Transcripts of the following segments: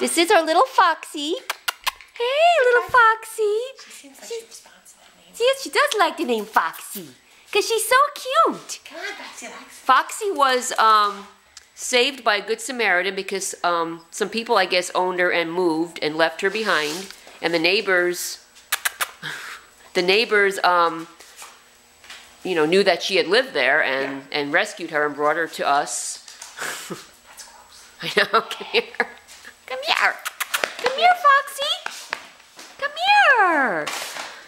This is our little Foxy. Hey, little Foxy. She seems like she responds to that name. Yes, she does like the name Foxy. Because she's so cute. Come on, Foxy likes Foxy was um, saved by a good Samaritan because um, some people, I guess, owned her and moved and left her behind. And the neighbors, the neighbors, um, you know, knew that she had lived there and, and rescued her and brought her to us. That's gross. I know. Come here. Come here. Come here, Foxy. Come here.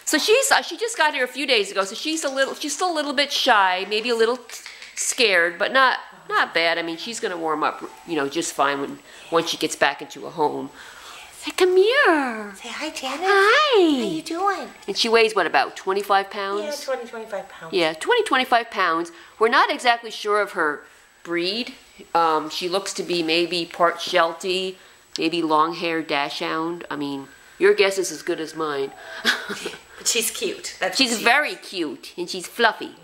So she's uh, she just got here a few days ago. So she's a little she's still a little bit shy, maybe a little scared, but not not bad. I mean, she's gonna warm up, you know, just fine when once she gets back into a home. Say, come here. Say hi, Janet. Hi. How you doing? And she weighs what about 25 pounds? Yeah, pounds? 20, 25 pounds. Yeah, 20, 25 pounds. We're not exactly sure of her breed. Um, she looks to be maybe part Sheltie, maybe long hair dachshund. I mean, your guess is as good as mine. But she's cute. That's she's she very cute and she's fluffy.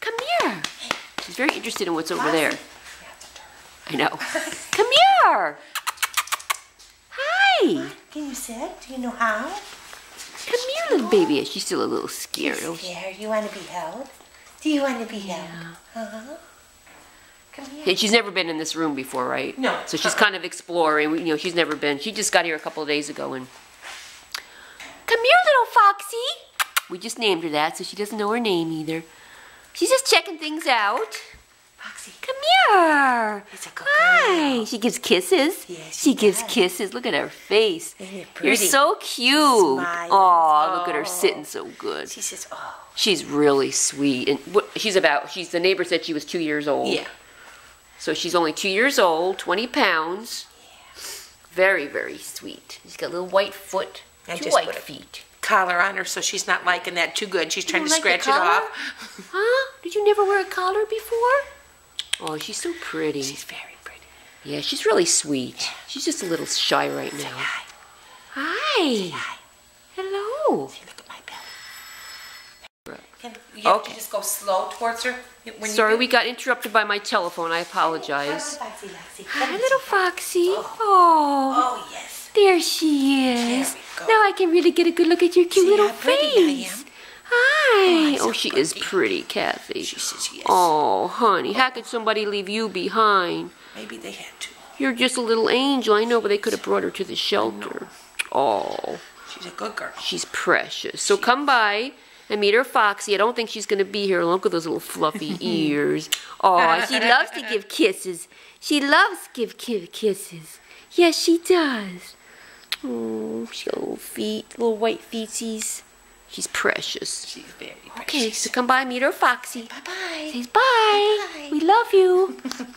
Come here. She's very interested in what's over there. I know. Come here. Hi. Can you sit? Do you know how? Come here, little baby. She's still a little scared. She's scared. You want to be held? Do you want to be held? Uh-huh. Come here. And she's never been in this room before, right? No. So she's kind of exploring. You know, she's never been. She just got here a couple of days ago and. Come here, little Foxy. We just named her that, so she doesn't know her name either. She's just checking things out. Foxy. Come here. It's a good Hi. girl. She gives kisses. Yes, she she gives kisses. Look at her face. Isn't it You're so cute. Aw, look at her Oh. sitting so good. She says, oh. She's really sweet. And what, she's about, she's, the neighbor said she was two years old. Yeah. So she's only two years old, 20 pounds. Very, very sweet. She's got a little white foot, I two just white feet. Collar on her so she's not liking that too good. She's trying to like scratch it off. Huh? Did you never wear a collar before? Oh, she's so pretty. She's very pretty. Yeah, she's really sweet. She's just a little shy right Say now. hi. Hi. Hi. Hello. See, look at my belly. Can, you have Okay. to just go slow towards her. When Sorry, we got interrupted by my telephone. I apologize. Foxy, Foxy. Hi, little Foxy. Oh. Oh, Oh, yes. there she is. There. Now I can really get a good look at your cute See little face. Hi. Oh, I'm Oh, so she is pretty. pretty, Kathy. She says yes. Oh, honey, how could somebody leave you behind? Maybe they had to. You're just a little angel. I know, but they could have brought her to the shelter. Oh, She's a good girl. she's precious. So come by and meet her Foxy. I don't think she's going to be here. Look at those little fluffy ears. Oh, she loves to give kisses. She loves to give ki- kisses. Yes, she does. Oh, she got little feet, little white feetsies. She's precious. She's very precious. Okay, so come by, meet her Foxy. Bye-bye. Says bye. Bye. We love you.